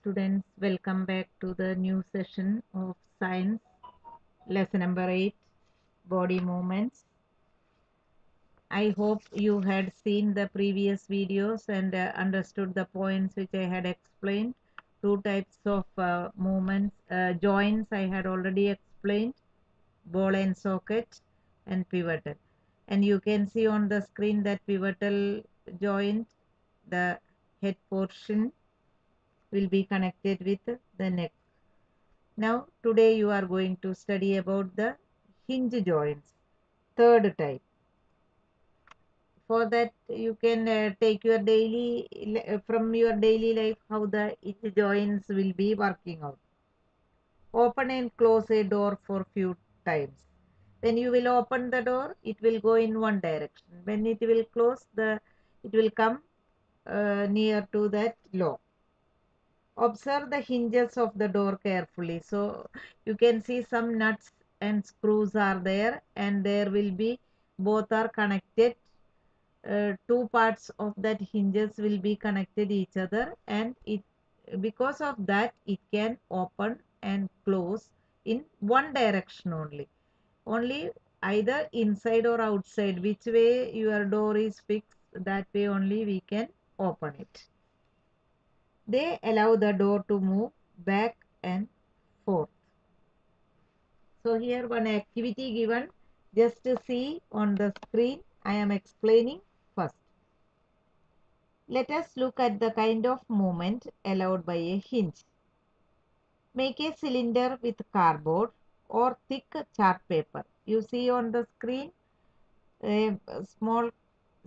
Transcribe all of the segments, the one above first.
students welcome back to the new session of science lesson number 8 body movements. I hope you had seen the previous videos and uh, understood the points which i had explained. Two types of uh, movements uh, joints i had already explained ball and socket and pivotal. And you can see on the screen that pivotal joint the head portion will be connected with the neck. Now today you are going to study about the hinge joints, third type. For that you can uh, take your daily, uh, from your daily life how the hinge joints will be working out. Open and close a door for few times. When you will open the door, it will go in one direction. When it will close, the it will come uh, near to that lock observe the hinges of the door carefully. So you can see some nuts and screws are there and there will be both are connected. Uh, two parts of that hinges will be connected each other and it because of that it can open and close in one direction only. Only either inside or outside which way your door is fixed that way only we can open it they allow the door to move back and forth. So here one activity given just to see on the screen I am explaining first. Let us look at the kind of movement allowed by a hinge. Make a cylinder with cardboard or thick chart paper. You see on the screen a small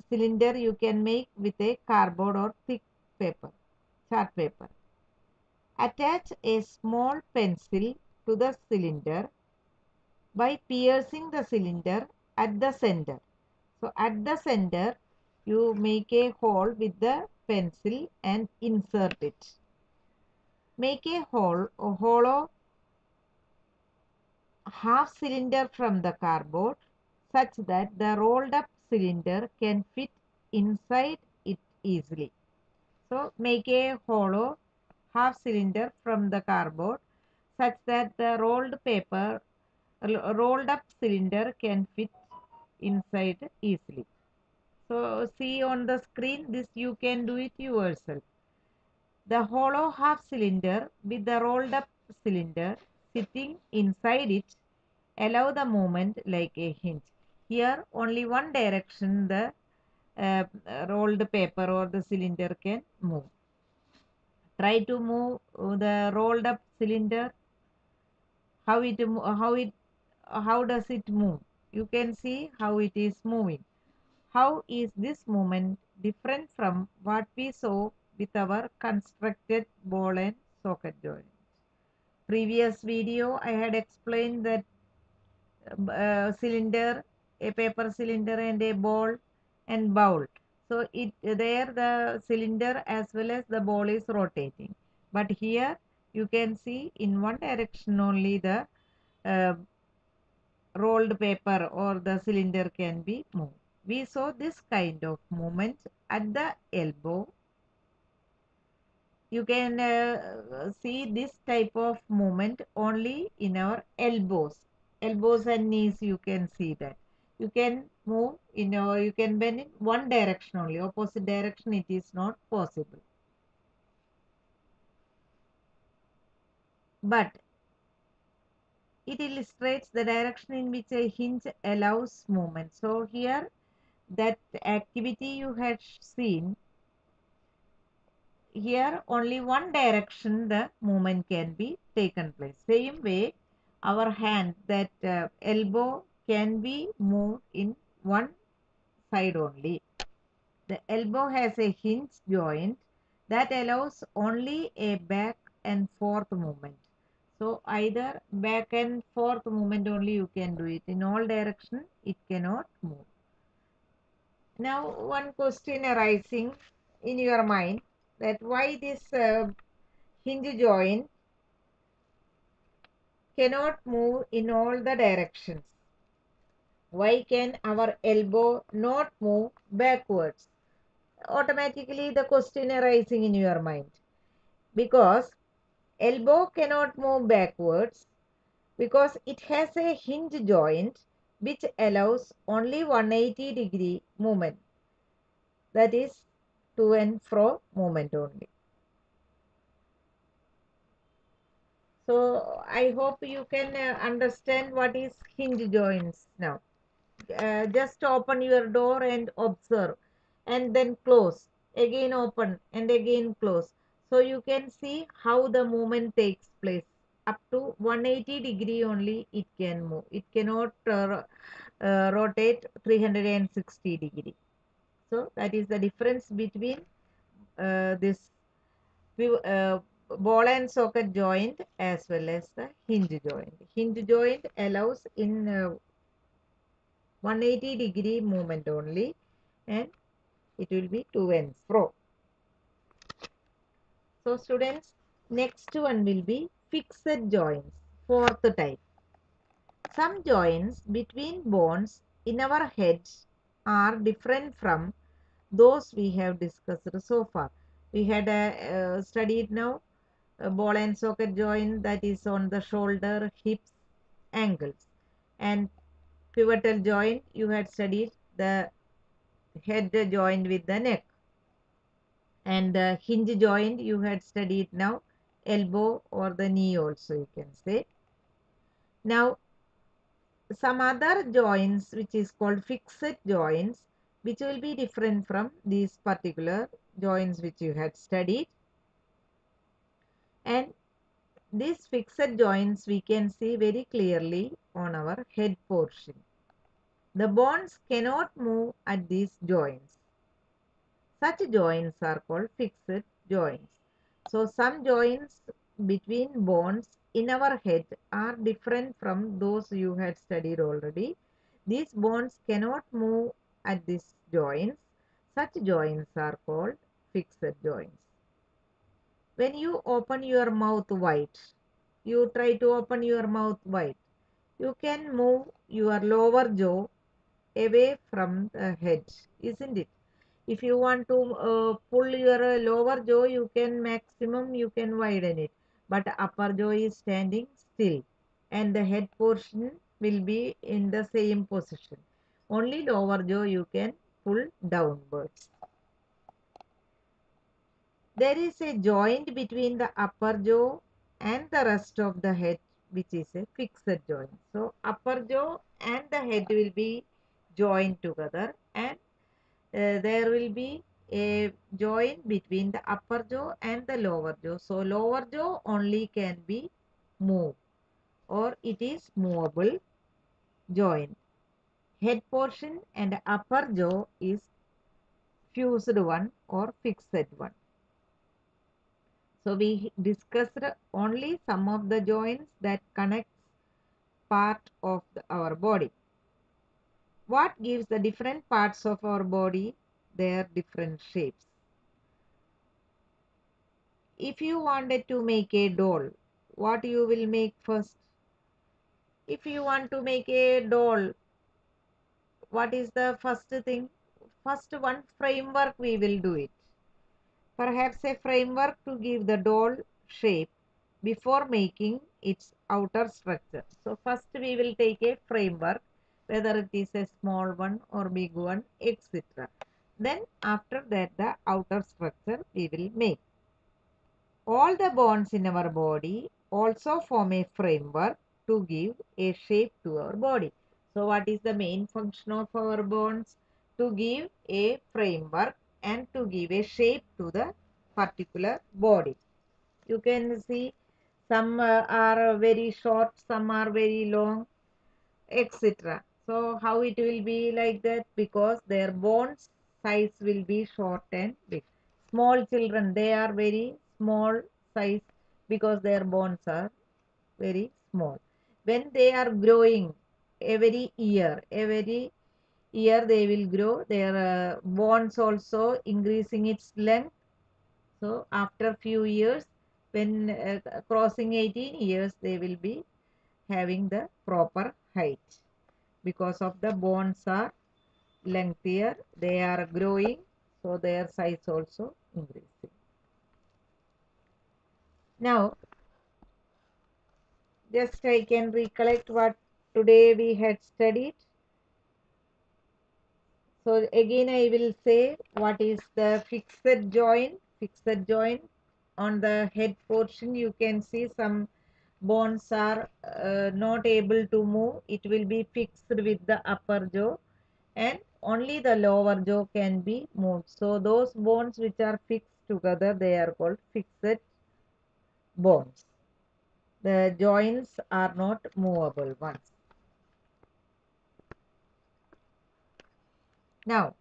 cylinder you can make with a cardboard or thick paper chart paper. Attach a small pencil to the cylinder by piercing the cylinder at the center. So at the center you make a hole with the pencil and insert it. Make a hole a hollow half cylinder from the cardboard such that the rolled up cylinder can fit inside it easily. So make a hollow half cylinder from the cardboard such that the rolled paper rolled up cylinder can fit inside easily. So see on the screen this you can do it yourself. The hollow half cylinder with the rolled up cylinder sitting inside it allow the movement like a hinge. Here only one direction the uh, rolled paper or the cylinder can move. Try to move the rolled up cylinder. How it how it how does it move? You can see how it is moving. How is this movement different from what we saw with our constructed ball and socket joint? Previous video I had explained that uh, cylinder, a paper cylinder and a ball and bowl. So it there the cylinder as well as the ball is rotating. But here you can see in one direction only the uh, rolled paper or the cylinder can be moved. We saw this kind of movement at the elbow. You can uh, see this type of movement only in our elbows. Elbows and knees you can see that you can move in or you can bend in one direction only. Opposite direction it is not possible. But it illustrates the direction in which a hinge allows movement. So here that activity you had seen here only one direction the movement can be taken place. Same way our hand that uh, elbow can be moved in one side only. The elbow has a hinge joint that allows only a back and forth movement. So either back and forth movement only you can do it. In all direction it cannot move. Now one question arising in your mind that why this uh, hinge joint cannot move in all the directions why can our elbow not move backwards? Automatically the question arising in your mind. Because elbow cannot move backwards because it has a hinge joint which allows only 180 degree movement. That is to and fro movement only. So i hope you can uh, understand what is hinge joints now uh, just open your door and observe and then close. Again open and again close. So you can see how the movement takes place. Up to 180 degree only it can move. It cannot uh, uh, rotate 360 degree. So that is the difference between uh, this uh, ball and socket joint as well as the hinge joint. Hinge joint allows in uh, 180 degree movement only and it will be to and fro. So students next one will be fixed joints fourth type. Some joints between bones in our head are different from those we have discussed so far. We had uh, studied now a ball and socket joint that is on the shoulder, hips, ankles and pivotal joint you had studied the head joint with the neck. And the hinge joint you had studied now elbow or the knee also you can say. Now some other joints which is called fixed joints which will be different from these particular joints which you had studied. And these fixed joints we can see very clearly on our head portion. The bones cannot move at these joints. Such joints are called fixed joints. So some joints between bones in our head are different from those you had studied already. These bones cannot move at these joints. Such joints are called fixed joints when you open your mouth wide you try to open your mouth wide. You can move your lower jaw away from the head isn't it? If you want to uh, pull your lower jaw you can maximum you can widen it. But upper jaw is standing still and the head portion will be in the same position. Only lower jaw you can pull downwards there is a joint between the upper jaw and the rest of the head which is a fixed joint. So upper jaw and the head will be joined together and uh, there will be a joint between the upper jaw and the lower jaw. So lower jaw only can be moved or it is movable joint. Head portion and upper jaw is fused one or fixed one. So we discussed only some of the joints that connects part of the, our body. What gives the different parts of our body their different shapes? If you wanted to make a doll, what you will make first? If you want to make a doll, what is the first thing? First one framework we will do it perhaps a framework to give the doll shape before making its outer structure. So first we will take a framework whether it is a small one or big one etc. Then after that the outer structure we will make. All the bones in our body also form a framework to give a shape to our body. So what is the main function of our bones? To give a framework and to give a shape to the particular body. You can see some uh, are very short, some are very long, etc. So how it will be like that? Because their bones size will be short and big. Small children, they are very small size because their bones are very small. When they are growing every year, every year they will grow. Their uh, bones also increasing its length. So after a few years when uh, crossing 18 years they will be having the proper height. Because of the bones are lengthier they are growing so their size also increasing. Now just I can recollect what today we had studied. So again I will say what is the fixed joint. Fixed joint on the head portion you can see some bones are uh, not able to move. It will be fixed with the upper jaw and only the lower jaw can be moved. So those bones which are fixed together they are called fixed bones. The joints are not movable ones. Now,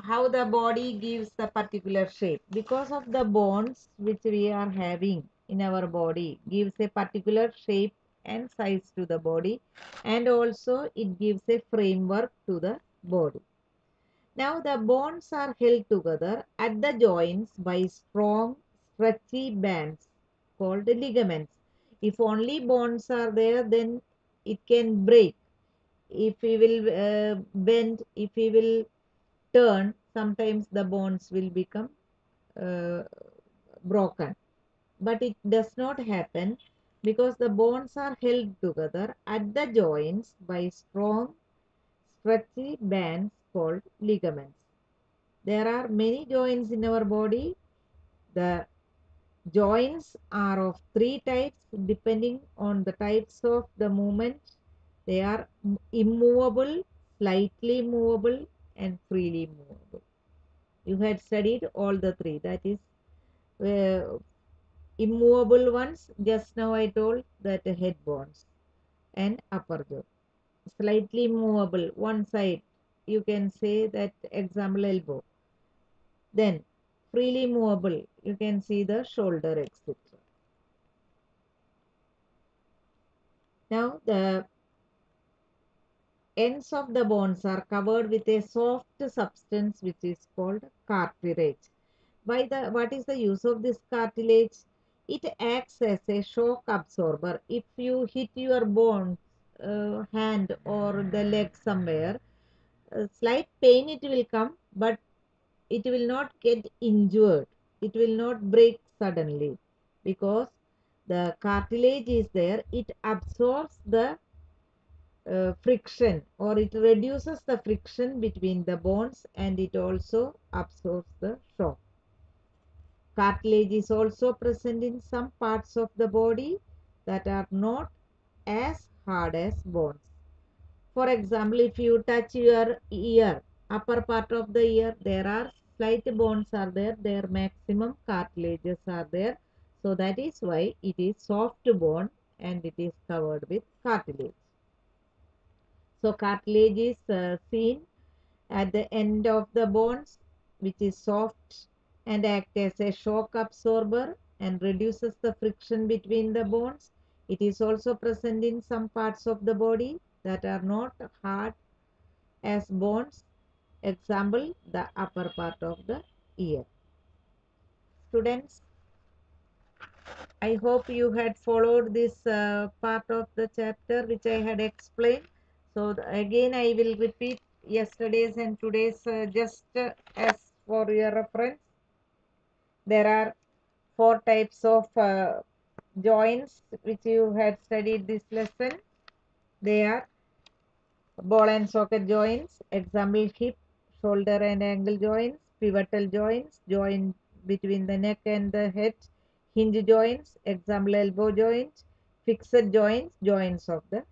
how the body gives the particular shape because of the bones which we are having in our body gives a particular shape and size to the body and also it gives a framework to the body. Now the bones are held together at the joints by strong stretchy bands called ligaments. If only bones are there then it can break. If we will uh, bend, if we will turn, sometimes the bones will become uh, broken. But it does not happen because the bones are held together at the joints by strong stretchy bands called ligaments. There are many joints in our body. The joints are of three types depending on the types of the movement. They are immovable, slightly movable and freely movable. You had studied all the three. That is uh, immovable ones. Just now I told that head bones and upper jaw. Slightly movable one side. You can say that example elbow. Then freely movable. You can see the shoulder etc. Now the ends of the bones are covered with a soft substance which is called cartilage. By the what is the use of this cartilage? It acts as a shock absorber. If you hit your bone, uh, hand or the leg somewhere, slight pain it will come, but it will not get injured. It will not break suddenly because the cartilage is there. It absorbs the uh, friction or it reduces the friction between the bones and it also absorbs the shock. Cartilage is also present in some parts of the body that are not as hard as bones. For example, if you touch your ear, upper part of the ear, there are slight bones are there, their maximum cartilages are there. So that is why it is soft bone and it is covered with cartilage. So cartilage is uh, seen at the end of the bones which is soft and act as a shock absorber and reduces the friction between the bones. It is also present in some parts of the body that are not hard as bones. Example, the upper part of the ear. Students, I hope you had followed this uh, part of the chapter which I had explained. So again, I will repeat yesterday's and today's uh, just uh, as for your reference. There are four types of uh, joints which you had studied this lesson. They are ball and socket joints, example hip, shoulder and ankle joints, pivotal joints, joint between the neck and the head, hinge joints, example elbow joints, fixed joints, joints of the.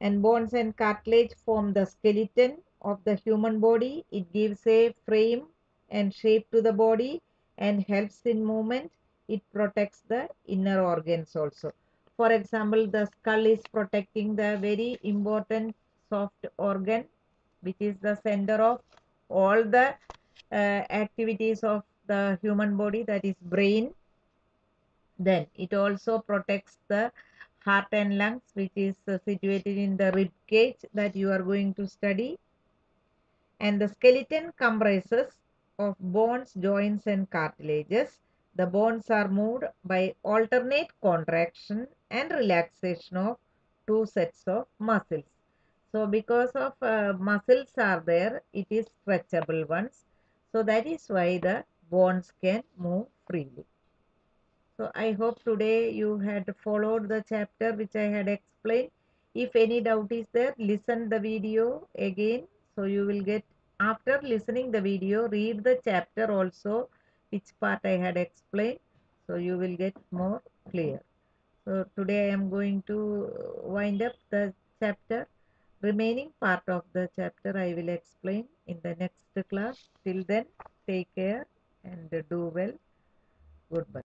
And bones and cartilage form the skeleton of the human body. It gives a frame and shape to the body and helps in movement. It protects the inner organs also. For example, the skull is protecting the very important soft organ which is the center of all the uh, activities of the human body that is brain. Then it also protects the heart and lungs which is uh, situated in the rib cage that you are going to study. And the skeleton comprises of bones, joints and cartilages. The bones are moved by alternate contraction and relaxation of two sets of muscles. So because of uh, muscles are there, it is stretchable ones. So that is why the bones can move freely. So I hope today you had followed the chapter which I had explained. If any doubt is there, listen the video again. So you will get after listening the video, read the chapter also which part I had explained. So you will get more clear. So today I am going to wind up the chapter. Remaining part of the chapter I will explain in the next class. Till then, take care and do well. Goodbye.